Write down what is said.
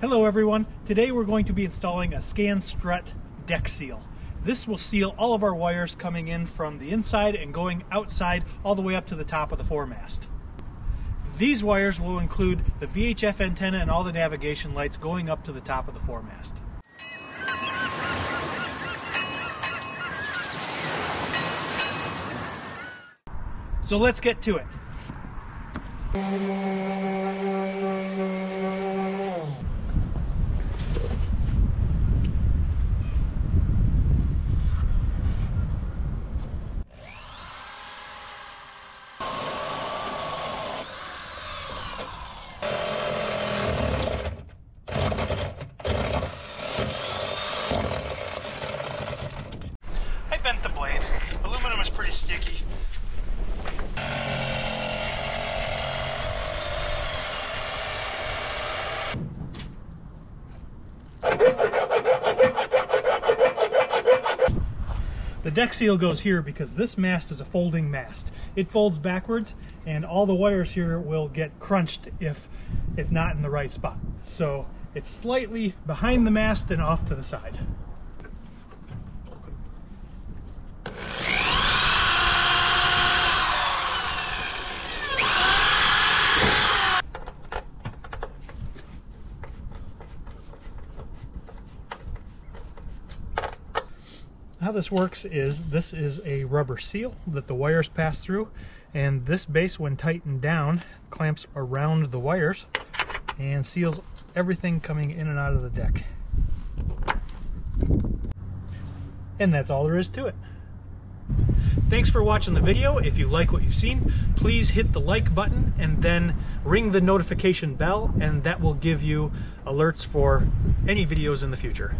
Hello everyone. Today we're going to be installing a Scanstrut deck seal. This will seal all of our wires coming in from the inside and going outside all the way up to the top of the foremast. These wires will include the VHF antenna and all the navigation lights going up to the top of the foremast. So let's get to it. Sticky. The deck seal goes here because this mast is a folding mast. It folds backwards and all the wires here will get crunched if it's not in the right spot. So it's slightly behind the mast and off to the side. How this works is this is a rubber seal that the wires pass through and this base when tightened down clamps around the wires and seals everything coming in and out of the deck. And that's all there is to it. Thanks for watching the video. If you like what you've seen, please hit the like button and then ring the notification bell and that will give you alerts for any videos in the future.